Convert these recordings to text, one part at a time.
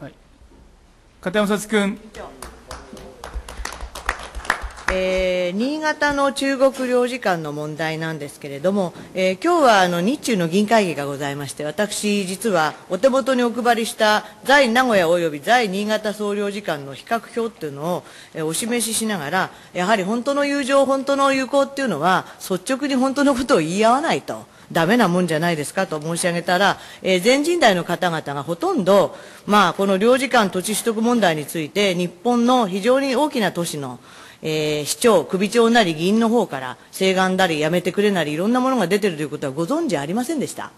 はい、片山さつ君。えー、新潟の中国領事館の問題なんですけれども、えー、今日はあの日中の議員会議がございまして、私、実はお手元にお配りした在名古屋及び在新潟総領事館の比較表っていうのを、えー、お示ししながら、やはり本当の友情、本当の友好っていうのは、率直に本当のことを言い合わないと。ダメなもんじゃないですかと申し上げたら、えー、全人代の方々がほとんど、まあ、この領事館土地取得問題について、日本の非常に大きな都市の、えー、市長、首長なり議員の方から、請願なりやめてくれなり、いろんなものが出てるということはご存知ありませんでした？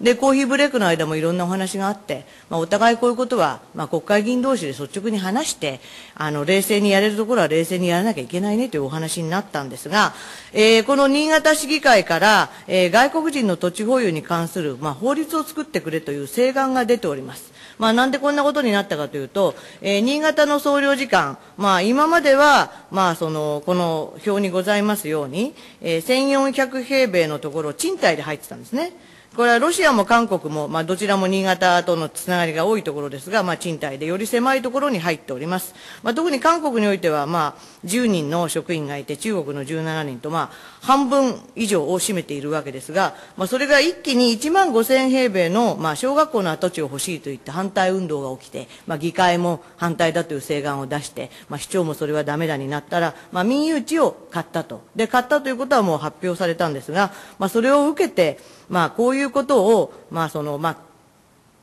で、コーヒーブレイクの間もいろんなお話があって、まあ、お互いこういうことは、まあ、国会議員同士で率直に話して、あの、冷静にやれるところは冷静にやらなきゃいけないねというお話になったんですが、えー、この新潟市議会から、えー、外国人の土地保有に関する、まあ、法律を作ってくれという請願が出ております。まあ、なんでこんなことになったかというと、えー、新潟の総領事館、まあ、今までは、まあ、その、この表にございますように、えー、1400平米のところ、賃貸で入ってたんですね。これはロシアも韓国も、まあ、どちらも新潟とのつながりが多いところですが、まあ、賃貸でより狭いところに入っております。まあ、特に韓国においては、まあ、10人の職員がいて、中国の17人と、まあ、半分以上を占めているわけですが、まあ、それが一気に1万5000平米の、まあ、小学校の跡地を欲しいといって反対運動が起きて、まあ、議会も反対だという請願を出して、まあ、市長もそれはだめだになったら、まあ、民有地を買ったと。で、買ったということはもう発表されたんですが、まあ、それを受けて、まあ、こういううことを、まあそのまあ、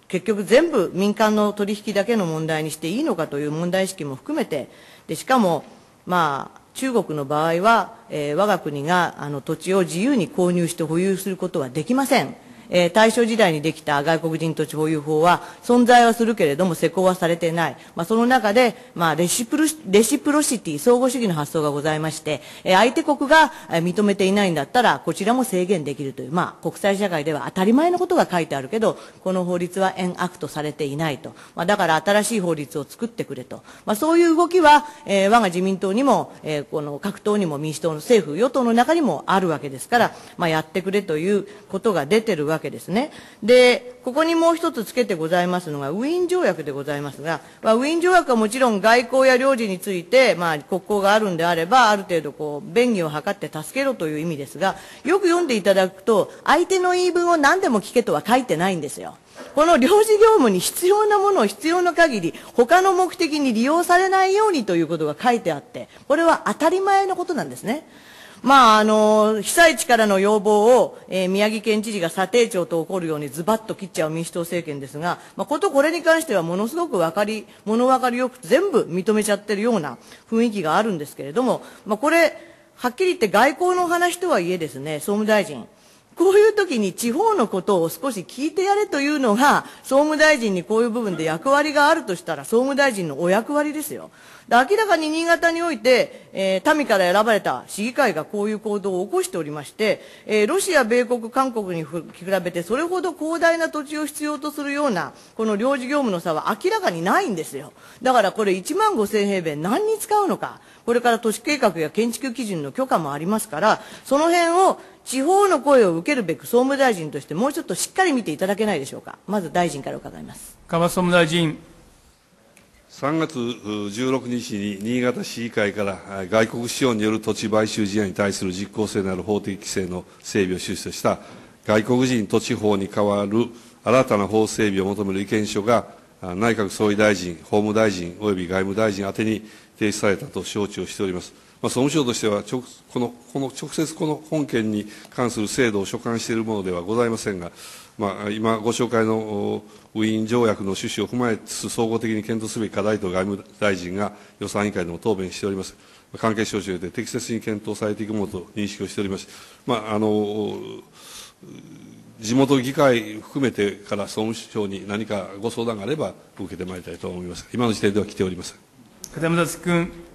結局全部民間の取引だけの問題にしていいのかという問題意識も含めて、でしかも、まあ、中国の場合は、えー、我が国があの土地を自由に購入して保有することはできません。えー、大正時代にできた外国人土地保有法は存在はするけれども施行はされていない。まあ、その中で、まあ、レシプロレシプロシティ、相互主義の発想がございまして、えー、相手国が認めていないんだったら、こちらも制限できるという、まあ、国際社会では当たり前のことが書いてあるけど、この法律はエンアクトされていないと。まあ、だから新しい法律を作ってくれと。まあ、そういう動きは、えー、我が自民党にも、えー、この各党にも民主党の政府、与党の中にもあるわけですから、まあ、やってくれということが出てるわけけですね。で、ここにもう一つつけてございますのが、ウィーン条約でございますが、まあ、ウィーン条約はもちろん外交や領事について、まあ、国交があるんであれば、ある程度こう、便宜を図って助けろという意味ですが、よく読んでいただくと、相手の言い分を何でも聞けとは書いてないんですよ。この領事業務に必要なものを必要な限り、他の目的に利用されないようにということが書いてあって、これは当たり前のことなんですね。まあ、あの、被災地からの要望を、えー、宮城県知事が査定庁と起こるようにズバッと切っちゃう民主党政権ですが、まあ、ことこれに関してはものすごく分かり、物分かりよく全部認めちゃってるような雰囲気があるんですけれども、まあ、これ、はっきり言って外交の話とはいえですね、総務大臣、こういう時に地方のことを少し聞いてやれというのが、総務大臣にこういう部分で役割があるとしたら、総務大臣のお役割ですよ。で明らかに新潟において、えー、民から選ばれた市議会がこういう行動を起こしておりまして、えー、ロシア、米国、韓国に比べてそれほど広大な土地を必要とするような、この領事業務の差は明らかにないんですよ。だからこれ1万5000平米何に使うのか。これから都市計画や建築基準の許可もありますから、その辺を地方の声を受けるべく総務大臣としてもうちょっとしっかり見ていただけないでしょうか。まず大臣から伺います。川総務大臣。3月16日に新潟市議会から外国資本による土地買収事案に対する実効性のある法的規制の整備を趣旨とした外国人土地法に代わる新たな法整備を求める意見書が内閣総理大臣、法務大臣及び外務大臣宛てに提出されたと承知をしております。まあ、総務省としてはこのこの直接この本件に関する制度を所管しているものではございませんが、まあ、今ご紹介のウィーン条約の趣旨を踏まえつつ、総合的に検討すべき課題と外務大臣が予算委員会でも答弁しております。関係省庁で適切に検討されていくものと認識をしております。まあ、あの地元議会含めてから総務省に何かご相談があれば受けてまいりたいと思います。今の時点では来ておりません。片山君。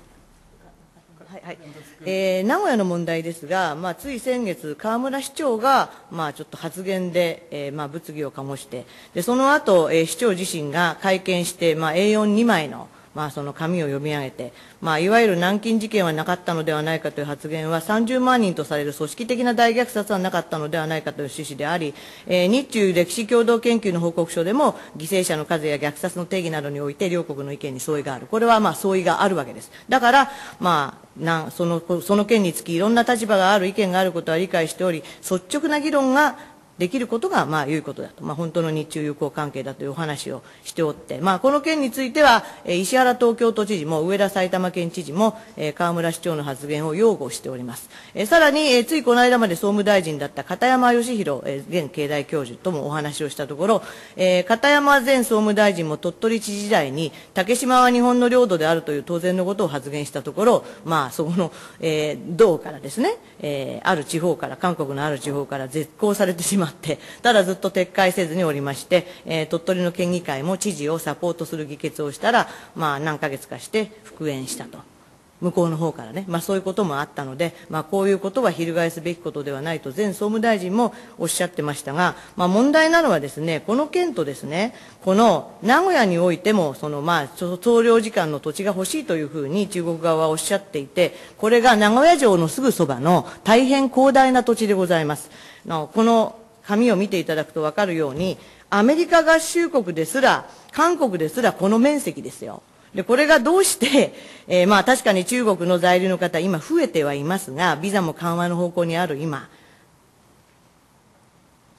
はい、えー、名古屋の問題ですが、まあ、つい先月、河村市長が、まあ、ちょっと発言で、えーまあ、物議を醸して、でその後、えー、市長自身が会見して、まあ、A42 枚のまあ、その紙を読み上げて、まあ、いわゆる南京事件はなかったのではないかという発言は、30万人とされる組織的な大虐殺はなかったのではないかという趣旨であり、えー、日中歴史共同研究の報告書でも、犠牲者の数や虐殺の定義などにおいて、両国の意見に相違がある。これはまあ相違があるわけです。だから、まあ、なそのその件につきいろんな立場がある意見があることは理解しており率直な議論ができることが、まあ、良いことだと、まあ、本当の日中友好関係だというお話をしておって、まあ、この件については、え石原東京都知事も、上田埼玉県知事も、え河村市長の発言を擁護しております。えさらに、えついこの間まで総務大臣だった片山義弘、え現経済教授ともお話をしたところ、え片山前総務大臣も鳥取知事時代に、竹島は日本の領土であるという当然のことを発言したところ、まあ、そこの、えー、道からですね、えー、ある地方から、韓国のある地方から絶交されてしまって、ただずっと撤回せずにおりまして、えー、鳥取の県議会も知事をサポートする議決をしたら、まあ、何ヶ月かして復縁したと。向こうの方からね、まあ、そういうこともあったので、まあ、こういうことは翻すべきことではないと前総務大臣もおっしゃってましたが、まあ、問題なのはですね、この件とですね、この名古屋においても、そのまあ、総領事館の土地が欲しいというふうに中国側はおっしゃっていて、これが名古屋城のすぐそばの大変広大な土地でございます。この紙を見ていただくと分かるように、アメリカ合衆国ですら、韓国ですらこの面積ですよ。で、これがどうして、えー、まあ確かに中国の在留の方、今増えてはいますが、ビザも緩和の方向にある今、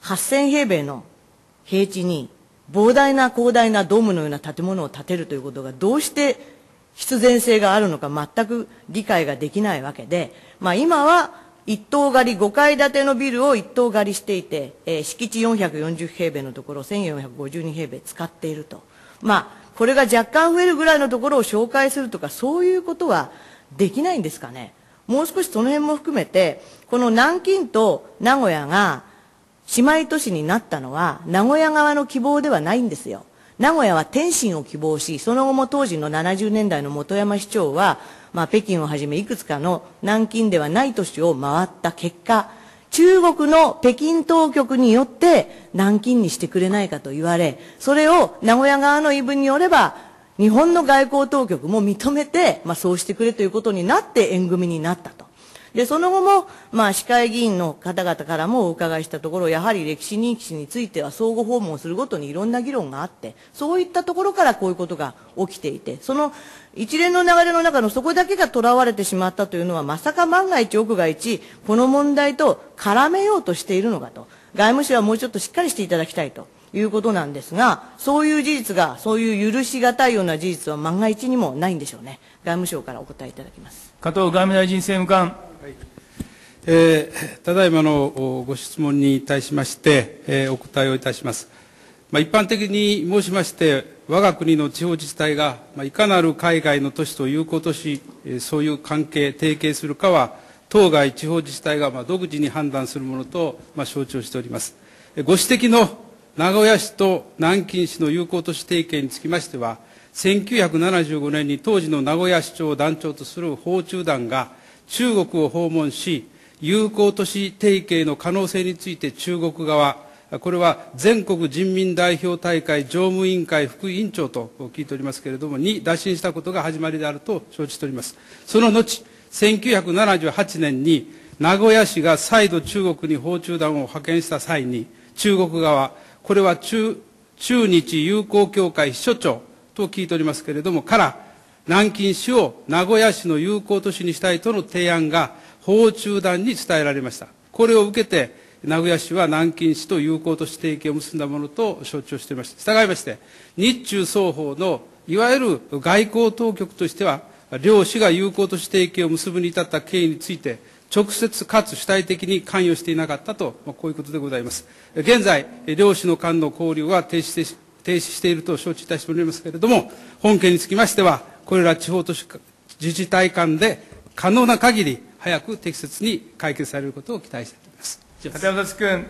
8000平米の平地に膨大な広大なドームのような建物を建てるということがどうして必然性があるのか全く理解ができないわけで、まあ今は一棟借り、5階建てのビルを一棟借りしていて、えー、敷地440平米のところ、1452平米使っていると。まあ、これが若干増えるぐらいのところを紹介するとか、そういうことはできないんですかね。もう少しその辺も含めて、この南京と名古屋が姉妹都市になったのは、名古屋側の希望ではないんですよ。名古屋は天津を希望し、その後も当時の70年代の本山市長は、まあ、北京をはじめいくつかの南京ではない都市を回った結果、中国の北京当局によって南京にしてくれないかと言われ、それを名古屋側の言い分によれば、日本の外交当局も認めて、まあ、そうしてくれということになって縁組になったと。で、その後も、まあ、市会議員の方々からもお伺いしたところ、やはり歴史認知については相互訪問するごとにいろんな議論があって、そういったところからこういうことが起きていて、その一連の流れの中のそこだけがとらわれてしまったというのは、まさか万が一奥が一、この問題と絡めようとしているのかと。外務省はもうちょっとしっかりしていただきたいと。いうことなんですが、そういう事実が、そういう許し難いような事実は万が一にもないんでしょうね。外務省からお答えいただきます。加藤外務大臣政務官。えー、ただいまのご質問に対しまして、えー、お答えをいたします。まあ、一般的に申しまして、我が国の地方自治体が、まあ、いかなる海外の都市と友好都市、そういう関係、提携するかは、当該地方自治体がまあ独自に判断するものと、まあ、承知をしております。ご指摘の名古屋市と南京市の友好都市提携につきましては、1975年に当時の名古屋市長を団長とする訪中団が中国を訪問し、友好都市提携の可能性について中国側、これは全国人民代表大会常務委員会副委員長と聞いておりますけれども、に打診したことが始まりであると承知しております。その後、1978年に名古屋市が再度中国に訪中団を派遣した際に、中国側、これは中中日友好協会秘書長と聞いておりますけれども、から、南京市を名古屋市の友好都市にしたいとの提案が訪中団に伝えられました。これを受けて、名古屋市は南京市と友好都市提携を結んだものと承知をしていました。従いまして、日中双方のいわゆる外交当局としては、両市が友好都市提携を結ぶに至った経緯について、直接かつ主体的に関与していなかったとま、こういうことでございます。現在、両市の間の交流は停止し停止していると承知いたしておりますけれども、本件につきましては、これら地方都市自治体間で可能な限り早く適切に解決されることを期待しています。片山君。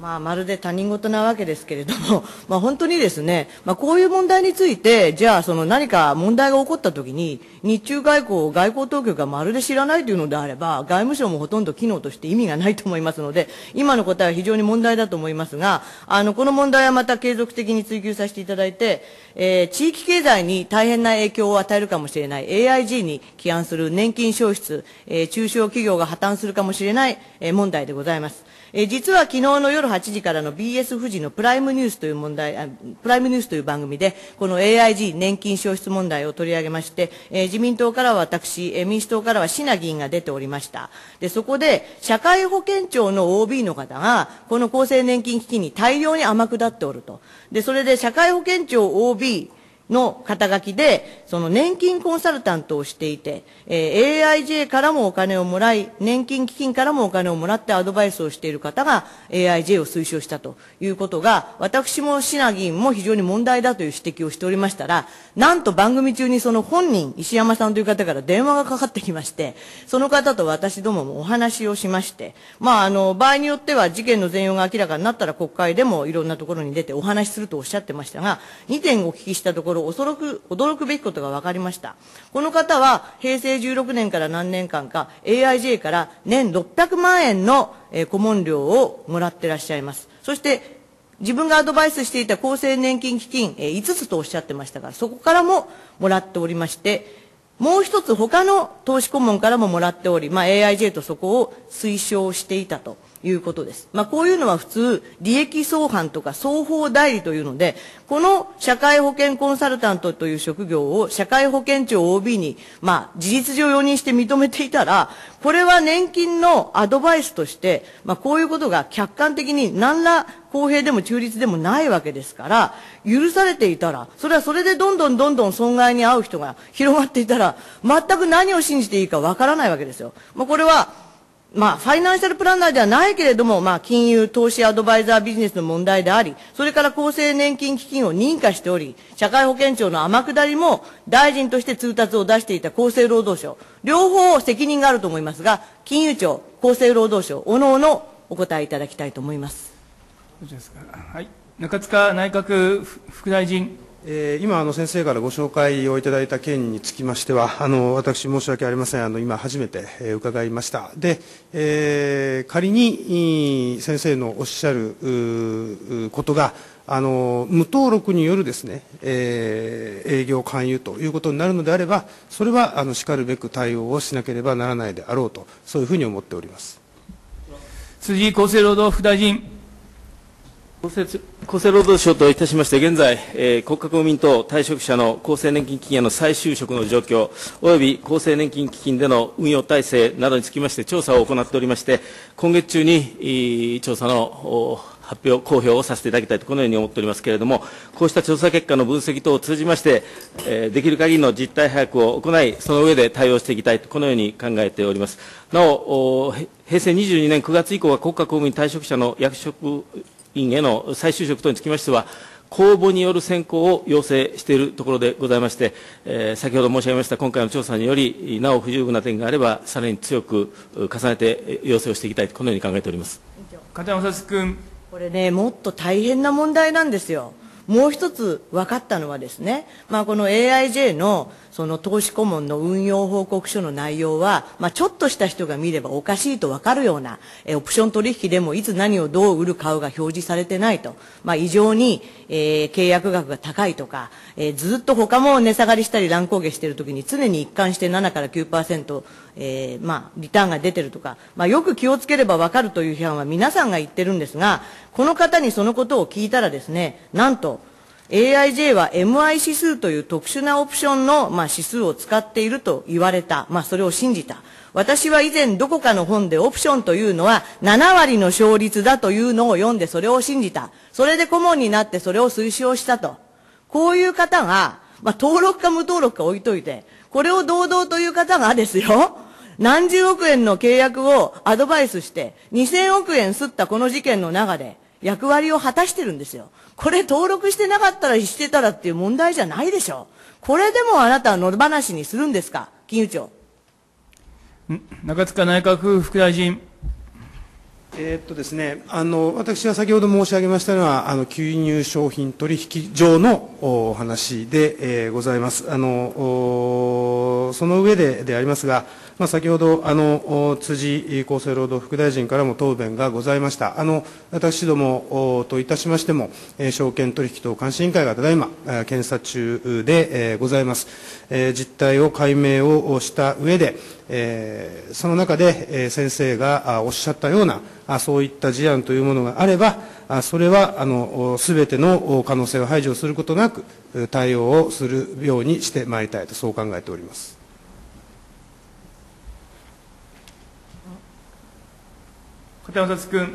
まあ、まるで他人事なわけですけれども、まあ、本当にですね、まあ、こういう問題について、じゃあ、その何か問題が起こったときに、日中外交、外交当局がまるで知らないというのであれば、外務省もほとんど機能として意味がないと思いますので、今の答えは非常に問題だと思いますが、あの、この問題はまた継続的に追及させていただいて、えー、地域経済に大変な影響を与えるかもしれない AIG に起案する年金消失、えー、中小企業が破綻するかもしれない、え、問題でございます。え、実は昨日の夜8時からの BS 富士のプライムニュースという問題あ、プライムニュースという番組で、この AIG 年金消失問題を取り上げまして、え、自民党からは私、え、民主党からは椎名議員が出ておりました。で、そこで、社会保険庁の OB の方が、この厚生年金基金に大量に天下っておると。で、それで社会保険庁 OB の肩書きで、その年金コンサルタントをしていて、えー、AIJ からもお金をもらい、年金基金からもお金をもらってアドバイスをしている方が AIJ を推奨したということが、私も椎名議員も非常に問題だという指摘をしておりましたら、なんと番組中にその本人、石山さんという方から電話がかかってきまして、その方と私どももお話をしまして、まあ、あの、場合によっては事件の全容が明らかになったら国会でもいろんなところに出てお話しするとおっしゃってましたが、2点お聞きしたところ、驚く、驚くべきことが分かりました。この方は平成16年から何年間か AIJ から年600万円の顧問料をもらってらっしゃいます。そして自分がアドバイスしていた厚生年金基金5つとおっしゃってましたが、そこからももらっておりまして、もう一つ他の投資顧問からももらっており、まあ、AIJ とそこを推奨していたと。いうことです。まあ、こういうのは普通、利益相反とか双方代理というので、この社会保険コンサルタントという職業を社会保険庁 OB に、まあ、事実上容認して認めていたら、これは年金のアドバイスとして、まあ、こういうことが客観的に何ら公平でも中立でもないわけですから、許されていたら、それはそれでどんどんどんどん損害に遭う人が広がっていたら、全く何を信じていいかわからないわけですよ。まあ、これは、まあ、ファイナンシャルプランナーではないけれども、まあ、金融、投資アドバイザービジネスの問題であり、それから厚生年金基金を認可しており、社会保険庁の天下りも大臣として通達を出していた厚生労働省、両方責任があると思いますが、金融庁、厚生労働省、おのおのお答えいただきたいと思います。はい、中塚内閣副大臣。え、今あの、先生からご紹介をいただいた件につきましては、あの私、申し訳ありません、あの今、初めて、え、伺いました、でえー、仮に先生のおっしゃることが、あの無登録によるですね、えー、営業勧誘ということになるのであれば、それはあのしかるべく対応をしなければならないであろうと、そういうふうに思っております。辻厚生労働副大臣。厚生労働省といたしまして、現在、えー、国家公務員等退職者の厚生年金基金への再就職の状況、および厚生年金基金での運用体制などにつきまして調査を行っておりまして、今月中に調査の発表、公表をさせていただきたいと、このように思っておりますけれども、こうした調査結果の分析等を通じまして、えー、できる限りの実態把握を行い、その上で対応していきたいと、このように考えております。なお、平成22年9月以降は国家公務員退職者の役職員への再就職等につきましては、公募による選考を要請しているところでございまして、えー、先ほど申し上げました今回の調査により、なお不十分な点があれば、さらに強く重ねて要請をしていきたいと、このように考えております片山君。これね、もっと大変な問題なんですよ。もう一つ分かったのはですね、まあ、この AIJ のその投資顧問の運用報告書の内容は、まあ、ちょっとした人が見ればおかしいと分かるような、えオプション取引でもいつ何をどう売る買うが表示されてないと、まあ、異常に、えー、契約額が高いとか、えー、ずっと他も値下がりしたり乱高下しているときに常に一貫して7から9%、えー、まあ、リターンが出てるとか、まあ、よく気をつければ分かるという批判は皆さんが言ってるんですが、この方にそのことを聞いたらですね、なんと、AIJ は MI 指数という特殊なオプションの、まあ、指数を使っていると言われた。まあ、それを信じた。私は以前どこかの本でオプションというのは7割の勝率だというのを読んでそれを信じた。それで顧問になってそれを推奨したと。こういう方が、まあ、登録か無登録か置いといて、これを堂々という方がですよ、何十億円の契約をアドバイスして、2000億円吸ったこの事件の中で、役割を果たしてるんですよ。これ登録してなかったらしてたらっていう問題じゃないでしょ。これでもあなたは野放しにするんですか？金融庁。中塚内閣副大臣。えーっとですね、あの私が先ほど申し上げましたのは、あの給入商品取引上のお話で、えーございます。あのおその上ででありますが、まあ、先ほどあの辻厚生労働副大臣からも答弁がございました。あの私どもといたしましても、えー証券取引等監視委員会がただいま、検査中で、えーございます。えー実態を解明をした上で、えーその中で、えー先生がおっしゃったような、あそういった事案というものがあれば、あそれはすべての可能性を排除することなく、対応をするようにしてまいりたいと、そう考えております。片山君。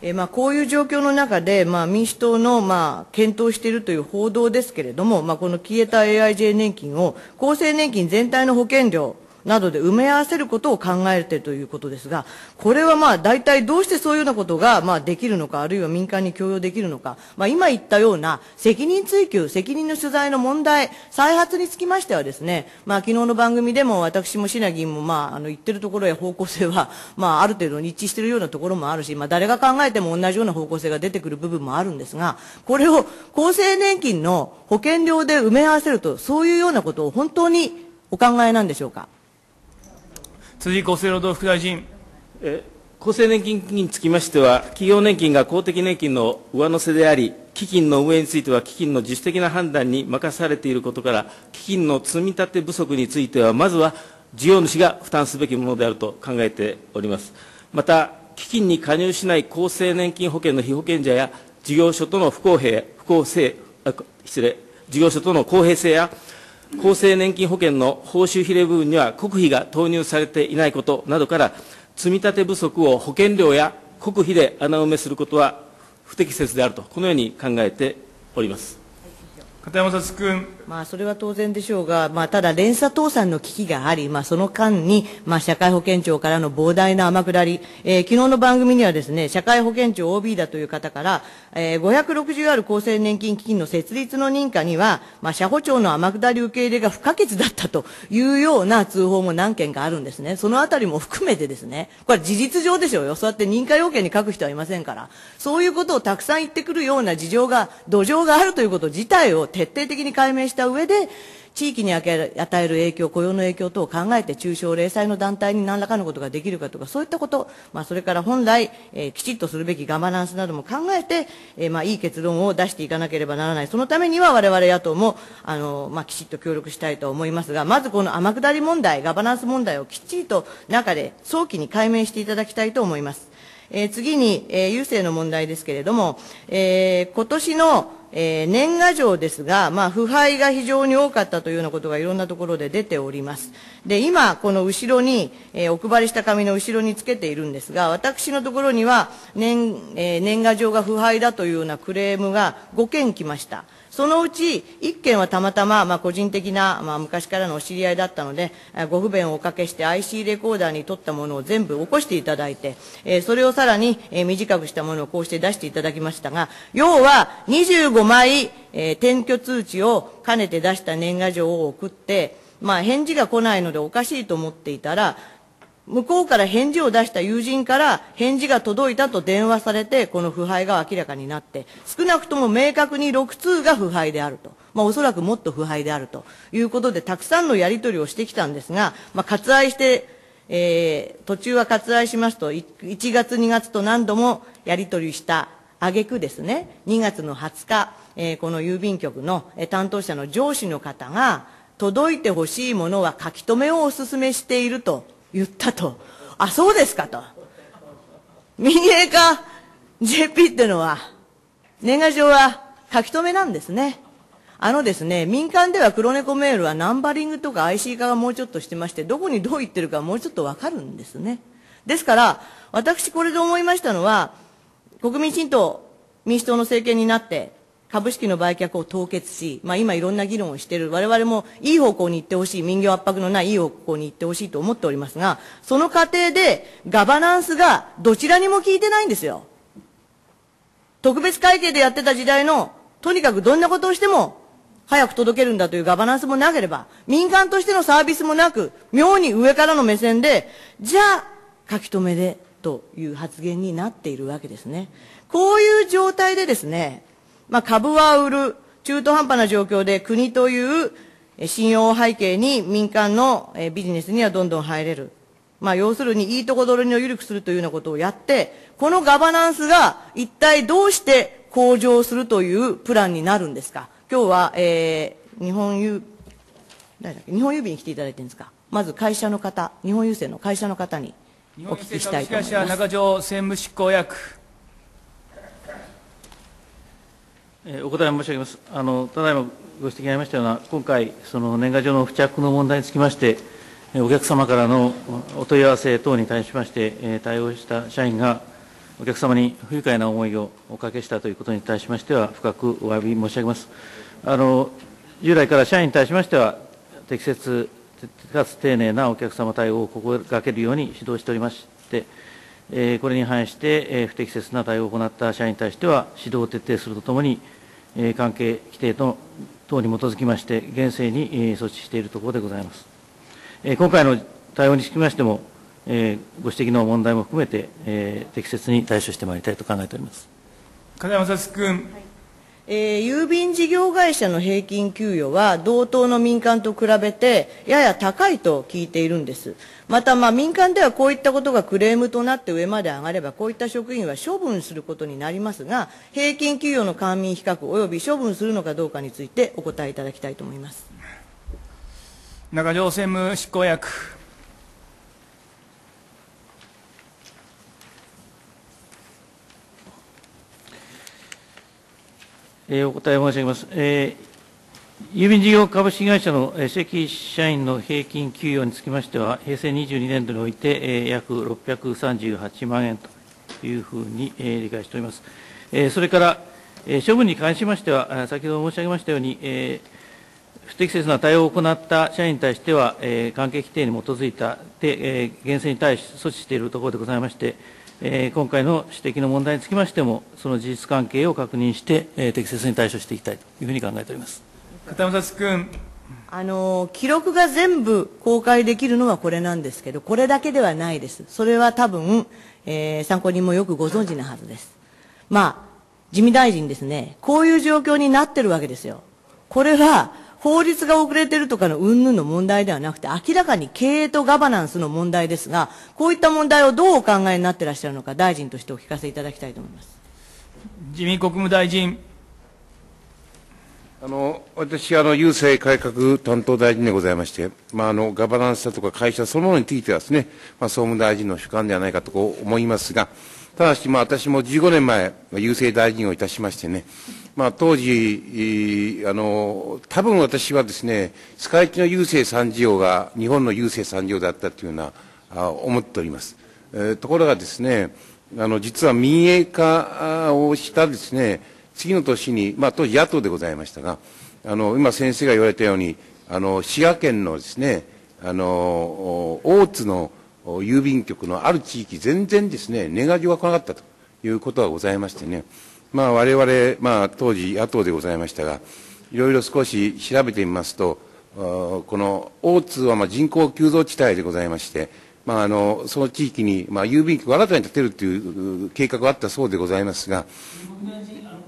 えーまあ、こういう状況の中で、まあ、民主党の、まあ、検討しているという報道ですけれども、まあ、この消えた AIJ 年金を厚生年金全体の保険料などで埋め合わせることを考えているということですが、これはまあ大体どうしてそういうようなことがまあできるのか、あるいは民間に供与できるのか、まあ、今言ったような責任追及、責任の取材の問題、再発につきましてはですね、まあ昨日の番組でも私も椎名議員もまああの言ってるところや方向性はまあある程度一致しているようなところもあるし、まあ誰が考えても同じような方向性が出てくる部分もあるんですが、これを厚生年金の保険料で埋め合わせると、そういうようなことを本当にお考えなんでしょうか？辻厚生労働副大臣。え厚生年金基金につきましては、企業年金が公的年金の上乗せであり、基金の運営については基金の自主的な判断に任されていることから、基金の積み立て不足については、まずは事業主が負担すべきものであると考えております。また、基金に加入しない厚生年金保険の被保険者や事業所との不公平、不公正、あ失礼、事業所との公平性や厚生年金保険の報酬比例部分には国費が投入されていないことなどから、積み立て不足を保険料や国費で穴埋めすることは不適切であると、このように考えております。片山さつ君。まあ、それは当然でしょうが、まあ、ただ連鎖倒産の危機があり、まあ、その間に、まあ、社会保険庁からの膨大な天下り、えー昨日の番組にはですね、社会保険庁 OB だという方から、えー560ある厚生年金基金の設立の認可には、まあ、社保庁の天下り受け入れが不可欠だったというような通報も何件かあるんですね。そのあたりも含めてですね、これ事実上でしょうよ。そうやって認可要件に書く人はいませんから。そういうことをたくさん言ってくるような事情が、土壌があるということ自体を徹底的に解明しした上で、地域に与える与える影響、雇用の影響等を考えて、中小零細の団体に何らかのことができるかとか、そういったこと、まあ、それから本来、えーきちっとするべきガバナンスなども考えて、えーまあ、いい結論を出していかなければならない。そのためには我々野党も、あの、まあ、きちっと協力したいと思いますが、まずこの天下り問題、ガバナンス問題をきっちりと中で早期に解明していただきたいと思います。えー次に、えー郵政の問題ですけれども、えー今年の、えー年賀状ですが、まあ、腐敗が非常に多かったというようなことがいろんなところで出ております。で、今、この後ろに、えーお配りした紙の後ろにつけているんですが、私のところには年、えー年賀状が腐敗だというようなクレームが5件来ました。そのうち1件はたまたま、まあ、個人的な、まあ、昔からのお知り合いだったので、ご不便をおかけして IC レコーダーに撮ったものを全部起こしていただいて、えーそれをさらに、え短くしたものをこうして出していただきましたが、要は25枚、えー転居通知を兼ねて出した年賀状を送って、まあ、返事が来ないのでおかしいと思っていたら、向こうから返事を出した友人から返事が届いたと電話されて、この腐敗が明らかになって、少なくとも明確に6通が腐敗であると。まあおそらくもっと腐敗であるということで、たくさんのやり取りをしてきたんですが、まあ割愛して、えー途中は割愛しますと、い1月2月と何度もやり取りした挙句ですね、2月の20日、えーこの郵便局のえー担当者の上司の方が、届いてほしいものは書き留めをお勧めしていると言ったと。あ、そうですかと。民営化 JP ってのは、年賀状は書き留めなんですね。あのですね、民間では黒猫メールはナンバリングとか IC 化がもうちょっとしてまして、どこにどう言ってるかもうちょっとわかるんですね。ですから、私これで思いましたのは、国民新党、民主党の政権になって、株式の売却を凍結し、まあ今いろんな議論をしている、我々もいい方向に行ってほしい、民業圧迫のないいい方向に行ってほしいと思っておりますが、その過程でガバナンスがどちらにも効いてないんですよ。特別会計でやってた時代の、とにかくどんなことをしても、早く届けるんだというガバナンスもなければ、民間としてのサービスもなく、妙に上からの目線で、じゃあ、書き留めでという発言になっているわけですね。こういう状態でですね、まあ、株は売る、中途半端な状況で国という信用を背景に民間のビジネスにはどんどん入れる。まあ、要するにいいとこ取りを緩くするというようなことをやって、このガバナンスが一体どうして向上するというプランになるんですか？今日は、えー、日本郵、誰だっけ、日本郵便に来ていただいてるんですか？まず会社の方、日本郵政の会社の方にお聞きしたいと思います。中条専務執行役。えー、お答え申し上げます。あのただいまご指摘がありましたような、今回、その年賀状の付着の問題につきまして、お客様からのお問い合わせ等に対しまして、対応した社員がお客様に不愉快な思いをおかけしたということに対しましては、深くお詫び申し上げます。あの従来から社員に対しましては、適切かつ丁寧なお客様対応を心がけるように指導しておりまして、これに反して、不適切な対応を行った社員に対しては、指導を徹底するとともに、関係規定等に基づきまして、厳正に措置しているところでございます。今回の対応につきましても、ご指摘の問題も含めて、適切に対処してまいりたいと考えております金山聡君。はいえー、郵便事業会社の平均給与は同等の民間と比べてやや高いと聞いているんです。また、まあ、民間ではこういったことがクレームとなって上まで上がれば、こういった職員は処分することになりますが、平均給与の官民比較及び処分するのかどうかについてお答えいただきたいと思います。中条専務執行役。えー、お答え申し上げます。えー、郵便事業株式会社の正規社員の平均給与につきましては、平成22年度において、えー、約638万円というふうに、えー、理解しております。えー、それから、えー、処分に関しましては、先ほど申し上げましたように、えー不適切な対応を行った社員に対しては、えー、関係規定に基づいたで、えー、厳正に対し措置しているところでございまして、えー、今回の指摘の問題につきましても、その事実関係を確認して、えー、適切に対処していきたいというふうに考えております片山君。あの記録が全部公開できるのはこれなんですけど、これだけではないです。それは多分、えー、参考人もよくご存知なはずです。まあ、自見大臣ですね、こういう状況になってるわけですよ。これは、法律が遅れてるとかの云々の問題ではなくて、明らかに経営とガバナンスの問題ですが、こういった問題をどうお考えになっていらっしゃるのか、大臣としてお聞かせいただきたいと思います。自民国務大臣。あの私あの、郵政改革担当大臣でございまして、まあ、あのガバナンスだとか会社そのものについてはですね、まあ、総務大臣の主観ではないかと思いますが、ただし、まあ、私も15年前、郵政大臣をいたしましてね、まあ、当時、あの、多分私はですね、使い地の郵政三事業が日本の郵政三事業だったというような、あ思っております。えー、ところがですね、あの、実は民営化をしたですね、次の年に、まあ、当時野党でございましたが、あの、今先生が言われたように、あの、滋賀県のですね、あの、大津の郵便局のある地域、全然ですね、年賀状が来なかったということがございましてね、まあ、我々、まあ、当時野党でございましたが、いろいろ少し調べてみますと、この大津はまあ人口急増地帯でございまして、まあ、あのその地域に、まあ、郵便局を新たに建てるという計画があったそうでございますが、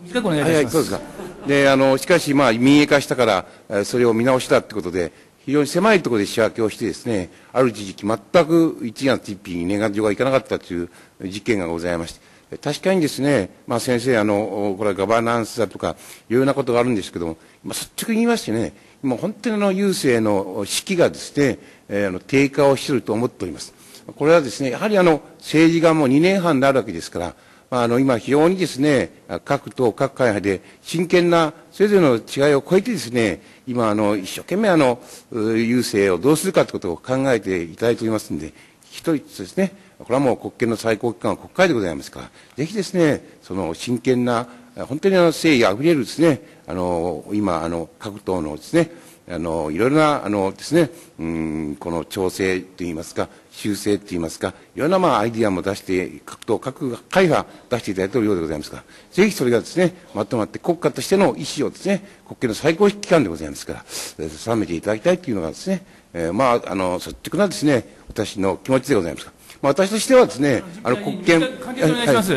短くお願いします。はい、そうですか。で、あの、しかし、まあ、民営化したから、それを見直したということで、非常に狭いところで仕分けをしてですね、ある時期、全く1月1日に年賀状がいかなかったという事件がございまして、確かにですね、まあ、先生あの、これはガバナンスだとか、いろいろなことがあるんですけども、まあ、率直に言いましてね、今本当にあの郵政の士気がですね、えー、あの低下をしていると思っております。これはですね、やはりあの政治がもう2年半になるわけですから、まあ、あの今非常にですね、各党、各会派で真剣なそれぞれの違いを超えてですね、今あの一生懸命あの郵政をどうするかということを考えていただいておりますので、一つですね、これはもう国権の最高機関は国会でございますから、ぜひですね、その真剣な、本当にあの誠意あふれるですね、あの、今、あの、各党のですね、あの、いろいろな、あのですね、うん、この調整といいますか、修正といいますか、いろんなまあアイディアも出して、各党、各会派出していただいているようでございますから、ぜひそれがですね、まとまって国家としての意思をですね、国権の最高機関でございますから、定めていただきたいというのがですね、えー、まあ、あの、率直なですね、私の気持ちでございますかまあ、私としてはですね、あの国権、はい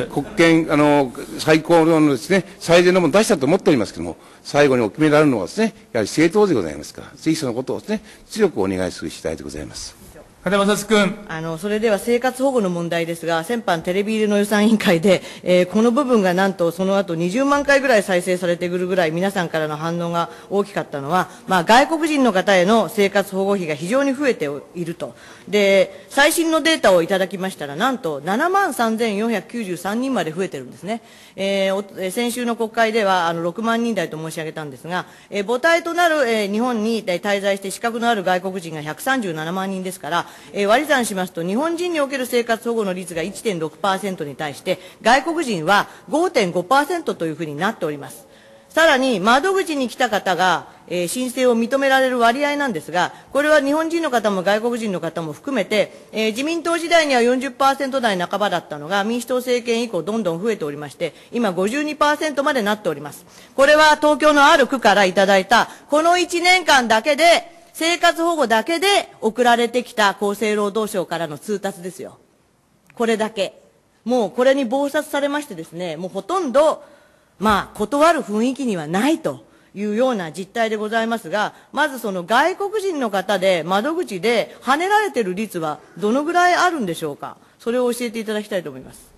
国権、あの、最高のですね、最善のものを出したと思っておりますけれども、最後にお決められるのはですね、やはり政党でございますから、ぜひそのことをですね、強くお願いする次第でございます。片山さ君。あの、それでは生活保護の問題ですが、先般テレビ入れの予算委員会で、えーこの部分がなんとその後20万回ぐらい再生されてくるぐらい皆さんからの反応が大きかったのは、まあ外国人の方への生活保護費が非常に増えていると。で、最新のデータをいただきましたら、なんと7万3493人まで増えてるんですね。えー先週の国会ではあの6万人台と申し上げたんですが、えー母体となる、えー日本に滞在して資格のある外国人が137万人ですから、えー割り算しますと、日本人における生活保護の率が1.6%に対して、外国人は5.5%というふうになっております。さらに、窓口に来た方が、えー申請を認められる割合なんですが、これは日本人の方も外国人の方も含めて、えー自民党時代には40%台半ばだったのが、民主党政権以降どんどん増えておりまして、今52%までなっております。これは東京のある区からいただいた、この1年間だけで、生活保護だけで送られてきた厚生労働省からの通達ですよ。これだけ。もうこれに忙殺されましてですね、もうほとんど、まあ、断る雰囲気にはないというような実態でございますが、まずその外国人の方で窓口で跳ねられてる率はどのぐらいあるんでしょうか。それを教えていただきたいと思います。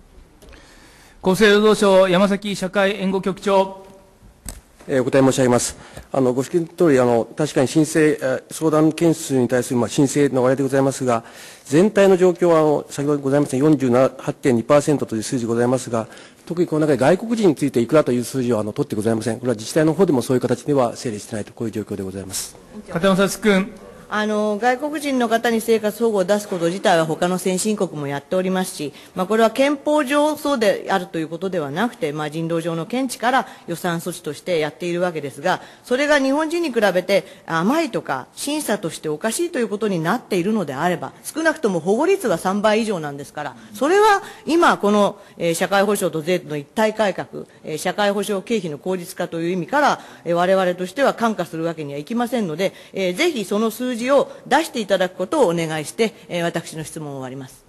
厚生労働省山崎社会援護局長。えお答え申し上げます。あのご指摘のとおり、あの確かに申請、相談件数に対する、まあ、申請の割合でございますが、全体の状況はあの先ほどございました48.2%という数字でございますが、特にこの中で外国人についていくらという数字はあの取ってございません。これは自治体の方でもそういう形では整理していないと、こういう状況でございます。片山君。あの外国人の方に生活保護を出すこと自体は他の先進国もやっておりますし、まあ、これは憲法上そうであるということではなくて、まあ、人道上の見地から予算措置としてやっているわけですが、それが日本人に比べて甘いとか審査としておかしいということになっているのであれば、少なくとも保護率は3倍以上なんですから、それは今この、え社会保障と税の一体改革、え社会保障経費の効率化という意味から、えー我々としては感化するわけにはいきませんので、えぜひその数字を出していただくことをお願いして、え私の質問を終わります。